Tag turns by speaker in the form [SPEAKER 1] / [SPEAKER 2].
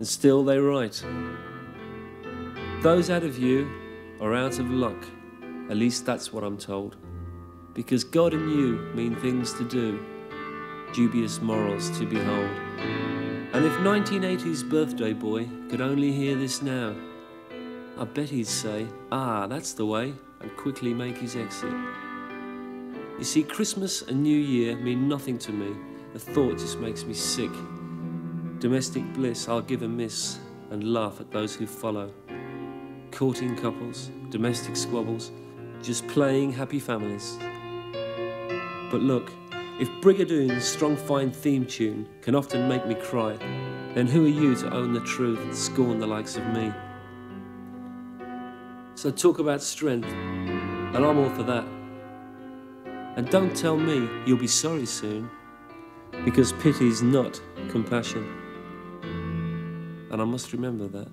[SPEAKER 1] and still they write. Those out of you are out of luck, at least that's what I'm told. Because God and you mean things to do, dubious morals to behold. And if 1980's birthday boy could only hear this now, I bet he'd say, Ah, that's the way, and quickly make his exit. You see, Christmas and New Year mean nothing to me. The thought just makes me sick. Domestic bliss I'll give a miss and laugh at those who follow. Courting couples, domestic squabbles, just playing happy families. But look, if Brigadoon's strong fine theme tune can often make me cry, then who are you to own the truth and scorn the likes of me? So talk about strength, and I'm all for that. And don't tell me you'll be sorry soon, because pity's not compassion. And I must remember that.